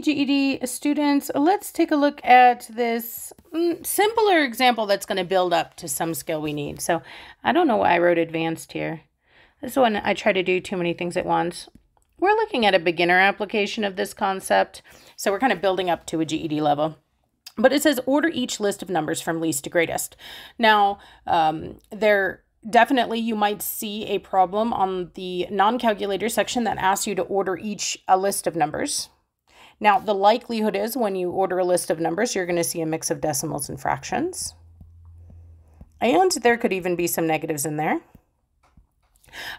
GED students, let's take a look at this mm, simpler example that's going to build up to some skill we need. So I don't know why I wrote advanced here. This one, I try to do too many things at once. We're looking at a beginner application of this concept. So we're kind of building up to a GED level. But it says order each list of numbers from least to greatest. Now, um, there definitely you might see a problem on the non-calculator section that asks you to order each a list of numbers. Now, the likelihood is when you order a list of numbers, you're going to see a mix of decimals and fractions. And there could even be some negatives in there.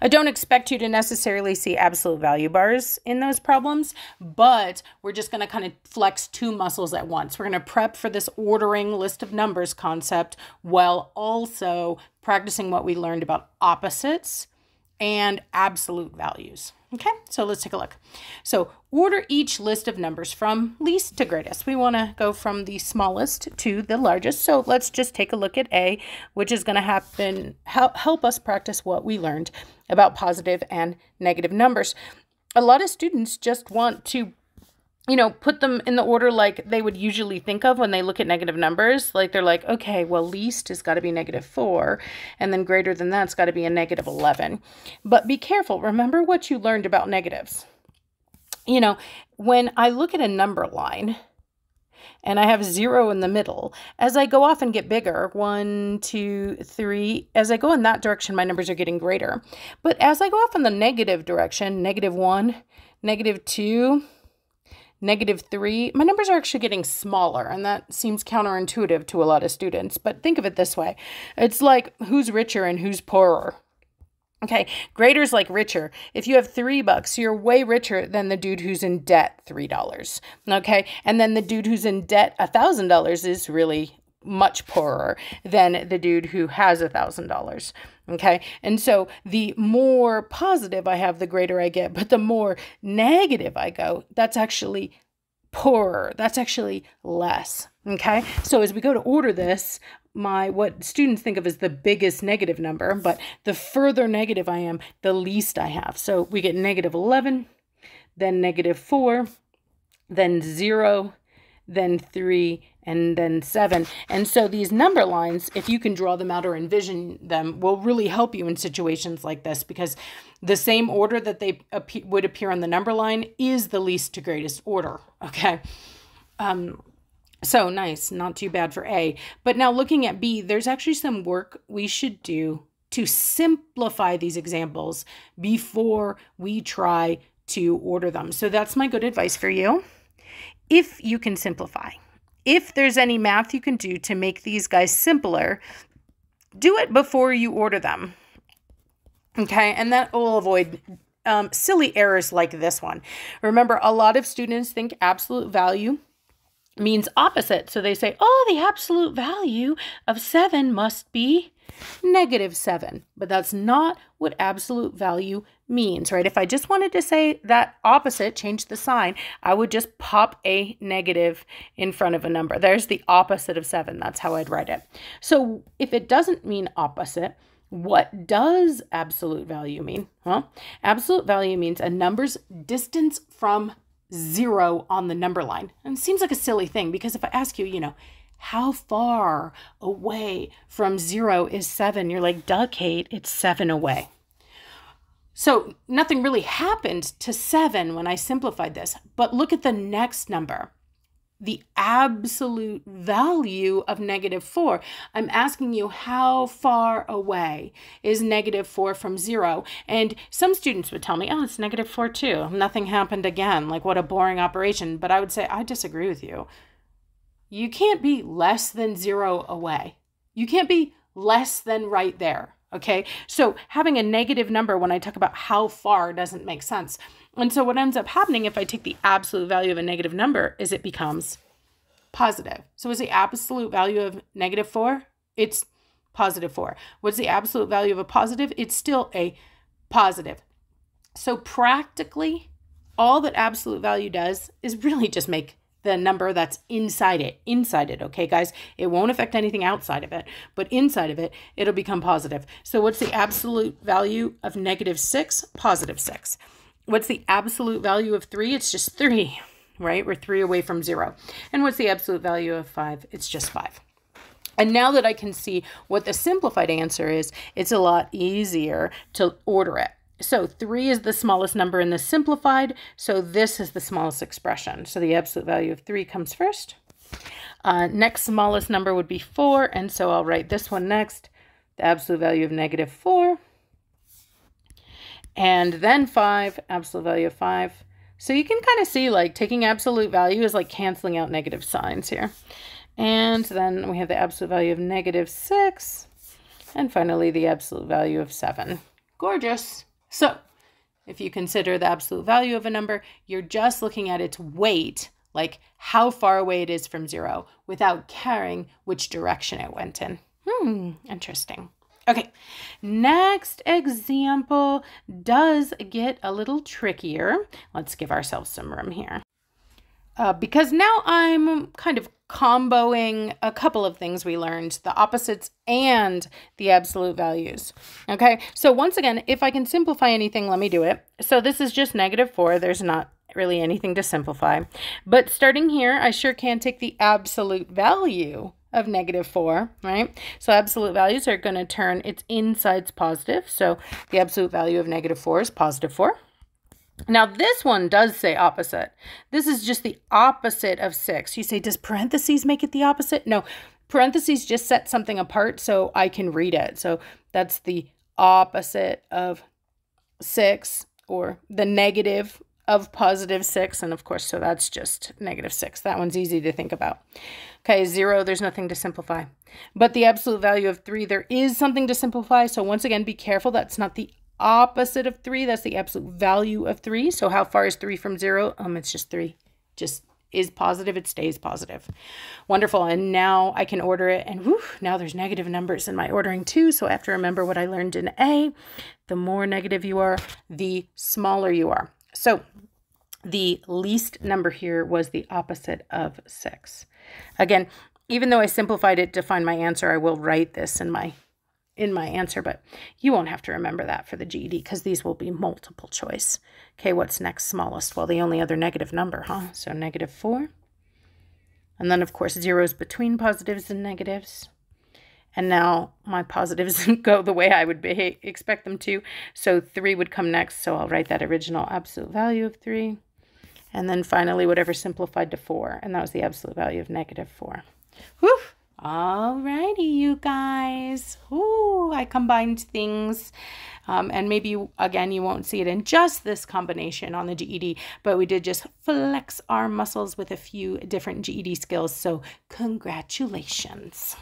I don't expect you to necessarily see absolute value bars in those problems, but we're just going to kind of flex two muscles at once. We're going to prep for this ordering list of numbers concept while also practicing what we learned about opposites and absolute values. Okay, so let's take a look. So order each list of numbers from least to greatest. We want to go from the smallest to the largest. So let's just take a look at A, which is going to happen help, help us practice what we learned about positive and negative numbers. A lot of students just want to you know, put them in the order like they would usually think of when they look at negative numbers. Like they're like, okay, well, least has got to be negative 4, and then greater than that's got to be a negative 11. But be careful. Remember what you learned about negatives. You know, when I look at a number line, and I have zero in the middle. As I go off and get bigger, one, two, three, as I go in that direction, my numbers are getting greater. But as I go off in the negative direction, negative one, negative two, negative 3, my numbers are actually getting smaller, and that seems counterintuitive to a lot of students. But think of it this way it's like who's richer and who's poorer. Okay, grader's like richer. If you have three bucks, you're way richer than the dude who's in debt three dollars. Okay, and then the dude who's in debt a thousand dollars is really much poorer than the dude who has a thousand dollars. Okay. And so the more positive I have, the greater I get. But the more negative I go, that's actually poorer. That's actually less. Okay. So as we go to order this, my what students think of as the biggest negative number, but the further negative I am, the least I have. So we get negative 11, then negative 4, then 0, then 3, and then 7. And so these number lines, if you can draw them out or envision them, will really help you in situations like this because the same order that they ap- would appear on the number line is the least to greatest order, okay? Um, so nice, not too bad for A. But now looking at B, there's actually some work we should do to simplify these examples before we try to order them. So that's my good advice for you if you can simplify. If there's any math you can do to make these guys simpler, do it before you order them. Okay, and that will avoid um, silly errors like this one. Remember, a lot of students think absolute value means opposite. So they say, oh, the absolute value of 7 must be negative 7. But that's not what absolute value means, right? If I just wanted to say that opposite, change the sign, I would just pop a negative in front of a number. There's the opposite of 7. That's how I'd write it. So if it doesn't mean opposite, what does absolute value mean? Well, absolute value means a number's distance from zero on the number line. And it seems like a silly thing because if I ask you, you know, how far away from zero is seven? You're like, duh, Kate, it's seven away. So nothing really happened to seven when I simplified this. But look at the next number the absolute value of negative 4. I'm asking you how far away is negative 4 from 0? And some students would tell me, oh, it's negative 4 too. Nothing happened again. Like, what a boring operation. But I would say, I disagree with you. You can't be less than 0 away. You can't be less than right there. Okay, so having a negative number when I talk about how far doesn't make sense. And so what ends up happening if I take the absolute value of a negative number is it becomes positive. So what's the absolute value of negative 4? It's positive 4. What's the absolute value of a positive? It's still a positive. So practically, all that absolute value does is really just make the number that's inside it, inside it, okay, guys? It won't affect anything outside of it, but inside of it, it'll become positive. So what's the absolute value of negative 6? Positive 6. What's the absolute value of 3? It's just 3. right? We're 3 away from 0. And what's the absolute value of 5? It's just 5. And now that I can see what the simplified answer is, it's a lot easier to order it. So 3 is the smallest number in the simplified, so this is the smallest expression. So the absolute value of 3 comes first. Uh, next smallest number would be 4, and so I'll write this one next, the absolute value of negative 4. And then 5, absolute value of 5. So you can kind of see like taking absolute value is like canceling out negative signs here. And then we have the absolute value of negative 6. And finally, the absolute value of 7. Gorgeous. So if you consider the absolute value of a number, you're just looking at its weight, like how far away it is from 0, without caring which direction it went in. Hmm, interesting. Okay, next example does get a little trickier. Let's give ourselves some room here. Uh, because now I'm kind of comboing a couple of things we learned the opposites and the absolute values. Okay, so once again, if I can simplify anything, let me do it. So this is just negative 4. There's not really anything to simplify. But starting here, I sure can take the absolute value of negative 4, right? So absolute values are going to turn its insides positive. So the absolute value of negative 4 is positive 4. Now, this one does say opposite. This is just the opposite of 6. You say, does parentheses make it the opposite? No, parentheses just set something apart so I can read it. So that's the opposite of 6 or the negative of positive 6. And of course, so that's just negative 6. That one's easy to think about. Okay, 0, there's nothing to simplify. But the absolute value of 3, there is something to simplify. So once again, be careful. That's not the opposite of 3. That's the absolute value of 3. So how far is 3 from 0? Um, It's just 3. Just is positive, it stays positive. Wonderful. And now I can order it. And whew, now there's negative numbers in my ordering too. So I have to remember what I learned in A. The more negative you are, the smaller you are. So the least number here was the opposite of 6. Again, even though I simplified it to find my answer, I will write this in my in my answer, but you won't have to remember that for the GED because these will be multiple choice. Okay, what's next smallest? Well, the only other negative number, huh? So negative 4. And then, of course, zeros between positives and negatives. And now my positives go the way I would behave, expect them to. So 3 would come next, so I'll write that original absolute value of 3. And then finally, whatever simplified to 4. And that was the absolute value of negative 4. Whew! Alrighty, you guys. Ooh, I combined things. Um, and maybe, again, you won't see it in just this combination on the GED, but we did just flex our muscles with a few different GED skills. So congratulations.